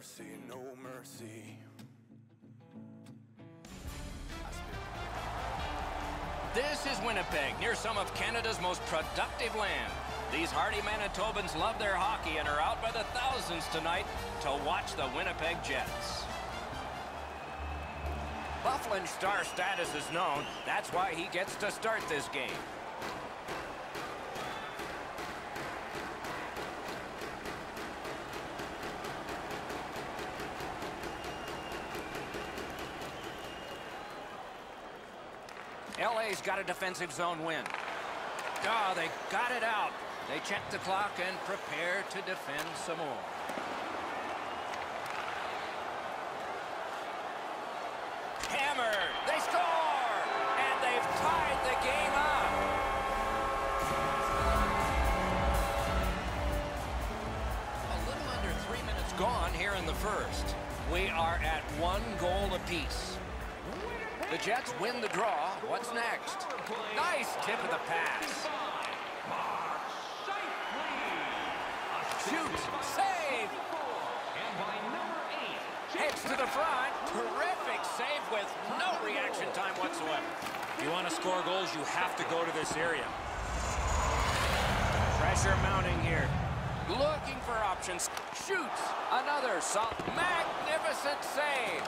mercy, no mercy. This is Winnipeg, near some of Canada's most productive land. These hardy Manitobans love their hockey and are out by the thousands tonight to watch the Winnipeg Jets. Byfuglien's star status is known. That's why he gets to start this game. LA's got a defensive zone win. Oh, they got it out. They check the clock and prepare to defend some more. Hammer! They score! And they've tied the game up. A little under three minutes gone here in the first. We are at one goal apiece. The Jets win the draw. What's next? Nice tip of the pass. Shoot! Save! Heads to the front. Terrific save with no reaction time whatsoever. If you want to score goals, you have to go to this area. Pressure mounting here. Looking for options. Shoots. Another solid. Magnificent save.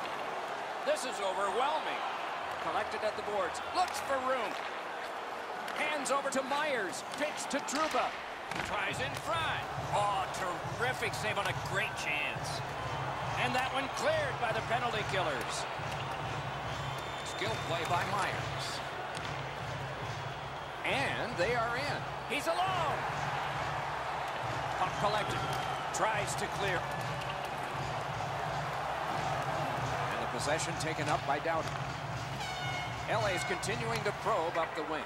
This is overwhelming. Collected at the boards. Looks for room. Hands over to Myers. Pitch to Trouba. Tries in front. Oh, terrific save on a great chance. And that one cleared by the penalty killers. Skill play by Myers. And they are in. He's alone. Collected. Tries to clear. And the possession taken up by Doughty. LA is continuing to probe up the wing.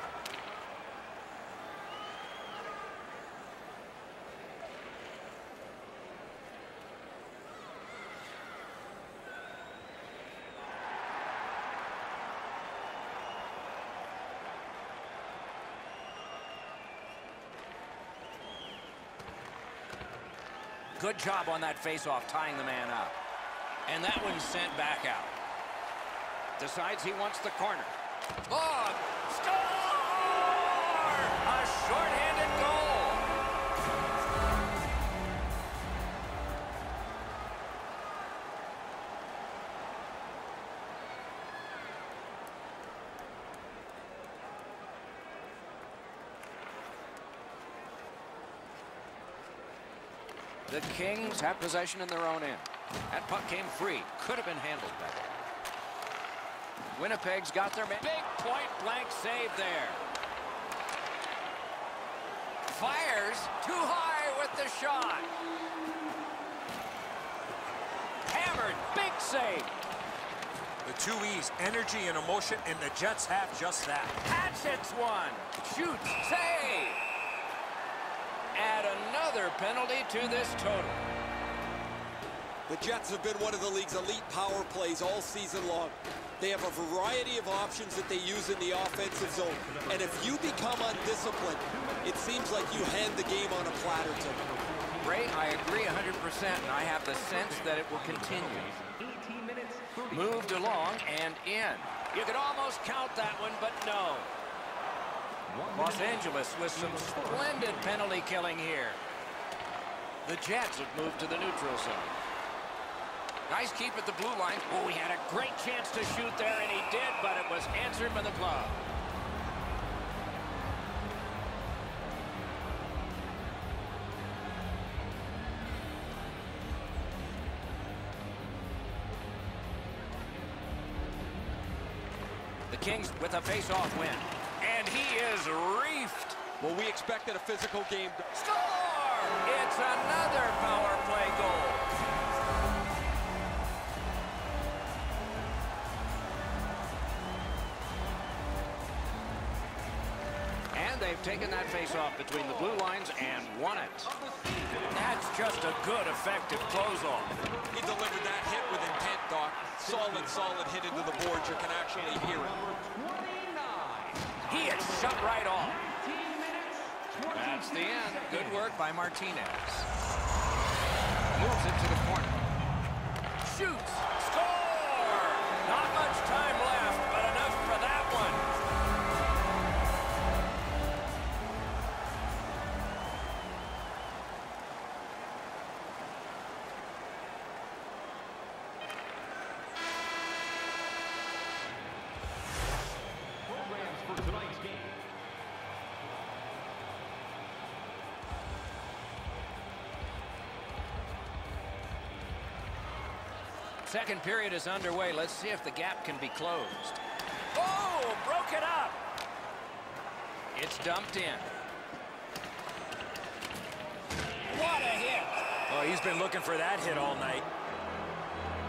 Good job on that faceoff, tying the man up. And that one's sent back out. Decides he wants the corner. Long. Score! A shorthanded goal. The Kings have possession in their own end. That puck came free. Could have been handled better. Winnipeg's got their man. Big point blank save there. Fires too high with the shot. Hammered. Big save. The two E's, energy and emotion, and the Jets have just that. Hatchets one. Shoots. Save. Add another penalty to this total. The Jets have been one of the league's elite power plays all season long. They have a variety of options that they use in the offensive zone. And if you become undisciplined, it seems like you hand the game on a platter to them. Ray, I agree 100%, and I have the sense that it will continue. Moved along and in. You could almost count that one, but no. Los Angeles with some splendid penalty killing here. The Jets have moved to the neutral zone. Nice keep at the blue line. Oh, he had a great chance to shoot there, and he did, but it was answered by the glove. The Kings with a face-off win. And he is reefed. Well, we expected a physical game. Score! It's another power play goal. They've taken that face-off between the blue lines and won it. That's just a good, effective close-off. He delivered that hit with intent, Doc. Solid, solid hit into the boards. You can actually hear it. He is shut right off. That's the end. Good work by Martinez. Moves it to the corner. Second period is underway. Let's see if the gap can be closed. Oh, broke it up. It's dumped in. What a hit. Oh, he's been looking for that hit all night.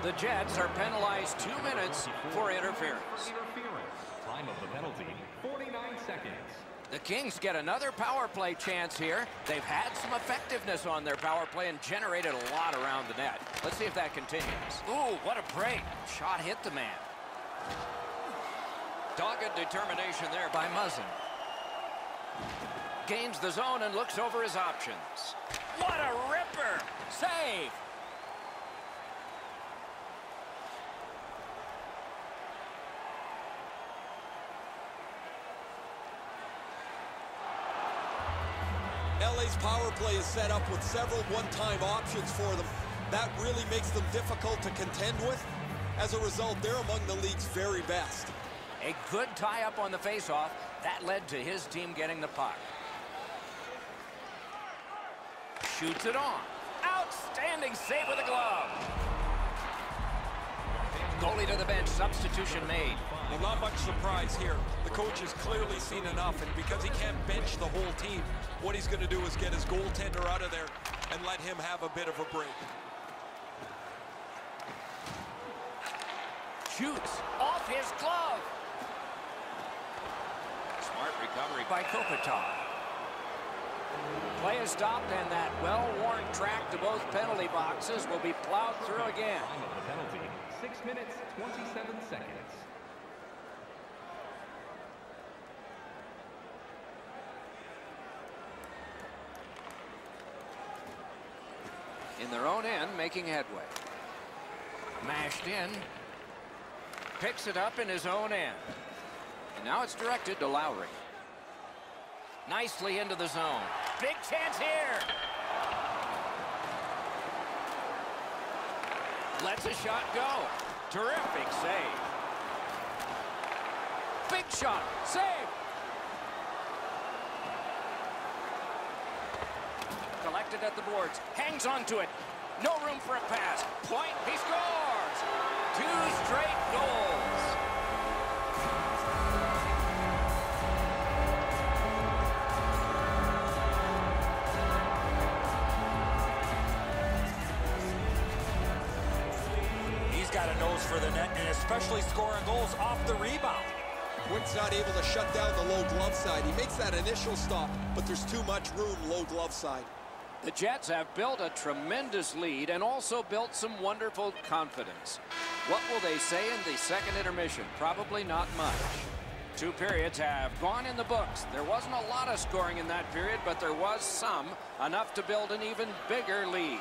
The Jets are penalized two minutes for interference. Interference. Time of the penalty, 49 seconds. The Kings get another power play chance here. They've had some effectiveness on their power play and generated a lot around the net. Let's see if that continues. Ooh, what a break. Shot hit the man. Dogged determination there by Muzzin. Gains the zone and looks over his options. What a ripper! Save! LA's power play is set up with several one-time options for them. That really makes them difficult to contend with. As a result, they're among the league's very best. A good tie-up on the faceoff. That led to his team getting the puck. Shoots it on. Outstanding save with a glove. Goalie to the bench. Substitution made. Well, not much surprise here. The coach has clearly seen enough, and because he can't bench the whole team, what he's going to do is get his goaltender out of there and let him have a bit of a break. Shoots off his glove. Smart recovery by Kopitar. Play is stopped, and that well-worn track to both penalty boxes will be plowed through again. Time penalty, 6 minutes, 27 seconds. In their own end, making headway. Mashed in. Picks it up in his own end. And now it's directed to Lowry. Nicely into the zone. Big chance here. Lets a shot go. Terrific save. Big shot. Save. Collected at the boards. Hangs onto it. No room for a pass. Point. He scores. Two straight goals. He's got a nose for the net, and especially scoring goals off the rebound. Quick's not able to shut down the low glove side. He makes that initial stop, but there's too much room low glove side. The Jets have built a tremendous lead and also built some wonderful confidence. What will they say in the second intermission? Probably not much. Two periods have gone in the books. There wasn't a lot of scoring in that period, but there was some, enough to build an even bigger lead.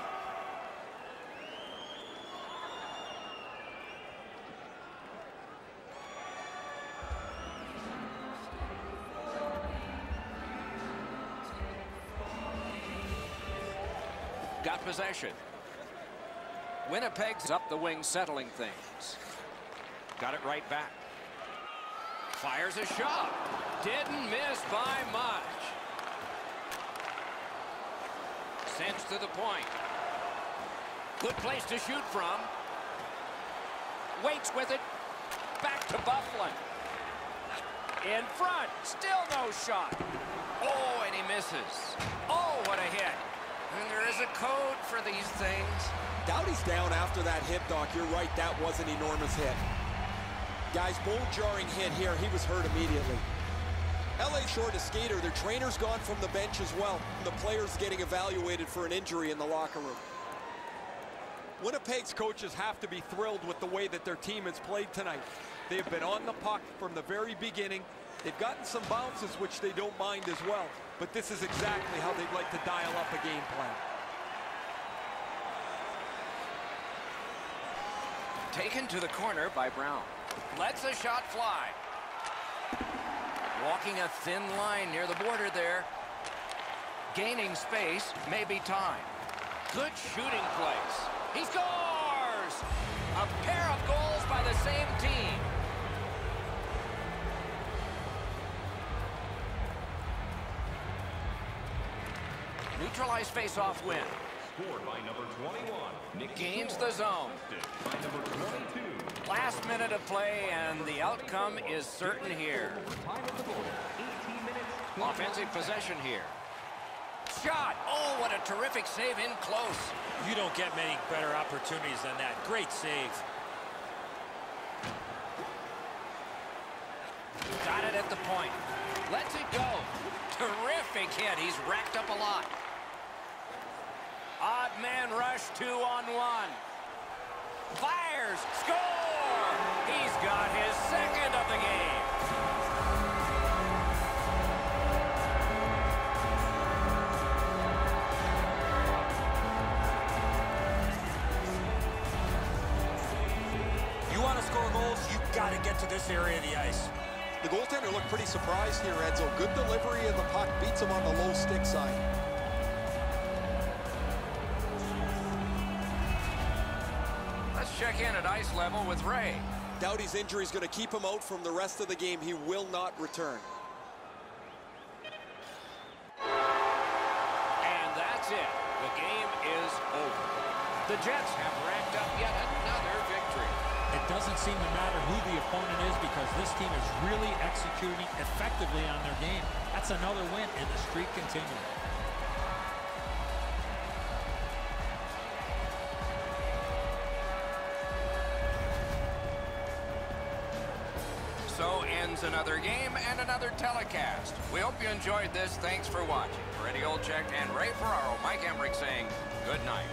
Possession. Winnipeg's up the wing settling things. Got it right back. Fires a shot. Didn't miss by much. Sends to the point. Good place to shoot from. Waits with it. Back to Byfuglien. In front. Still no shot. Oh, and he misses. Oh, what a hit. And there is a code for these things. Doughty's down after that hit, Doc. You're right, that was an enormous hit. Guys, bone-jarring hit here. He was hurt immediately. LA short a skater. Their trainer's gone from the bench as well. The player's getting evaluated for an injury in the locker room. Winnipeg's coaches have to be thrilled with the way that their team has played tonight. They have been on the puck from the very beginning. They've gotten some bounces, which they don't mind as well. But this is exactly how they'd like to dial up a game plan. Taken to the corner by Brown. Lets a shot fly. Walking a thin line near the border there. Gaining space, maybe time. Good shooting place. He scores! Neutralized face-off win. Scored by number 21. Nick Gains the zone. By number 22. Last minute of play, and the outcome is certain here. Time of the board. 18 minutes. Offensive possession here. Shot! Oh, what a terrific save in close. You don't get many better opportunities than that. Great save. Got it at the point. Lets it go. Terrific hit. He's racked up a lot. Odd man rush, two on one. Fires, score! He's got his second of the game. You want to score goals, you got to get to this area of the ice. The goaltender looked pretty surprised here, Edzo. Good delivery, and the puck beats him on the low stick side. Level with Ray. Doughty's injury is going to keep him out from the rest of the game. He will not return. And that's it. The game is over. The Jets have racked up yet another victory. It doesn't seem to matter who the opponent is because this team is really executing effectively on their game. That's another win, and the streak continues. Another game and another telecast. We hope you enjoyed this. Thanks for watching. For Eddie Olczyk and Ray Ferraro, Mike Emrick saying good night.